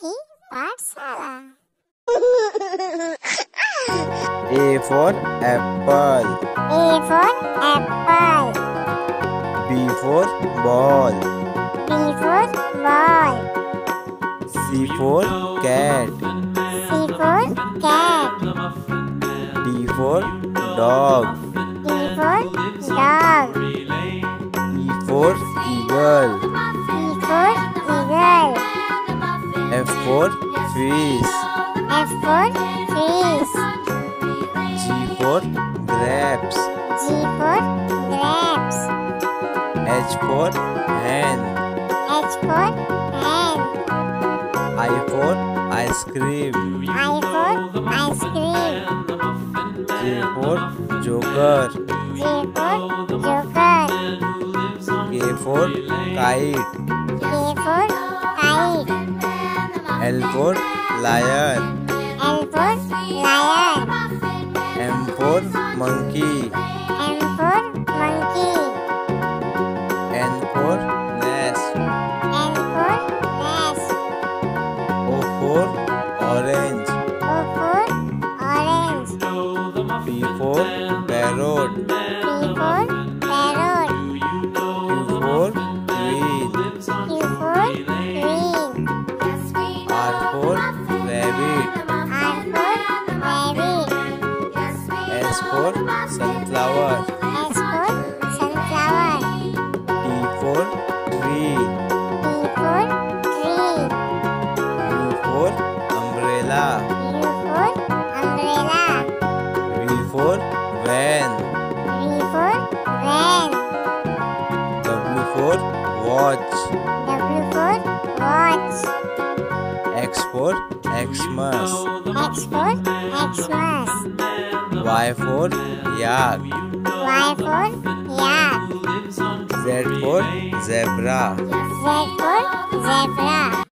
কি পাঠশালা A for apple. A for apple. B for ball. B for ball. C for cat. C for cat. D for dog. D for dog. For fish. F for fish. G for grapes. G for grapes. H for hen. H for hen. I for ice cream. I for ice cream. J for joker. J for joker. K for kite. L for lion. L for lion. M for monkey. M for monkey. N for nest. N for nest. O for orange. O for orange. P for parrot. P for for sunflower. S for sunflower. T for tree. T for tree. U for umbrella. U for umbrella. V for van. V for van. W for watch. W for watch. X for Xmas. X for Xmas. Y for yak. Y for yak. Z for zebra. Z for zebra.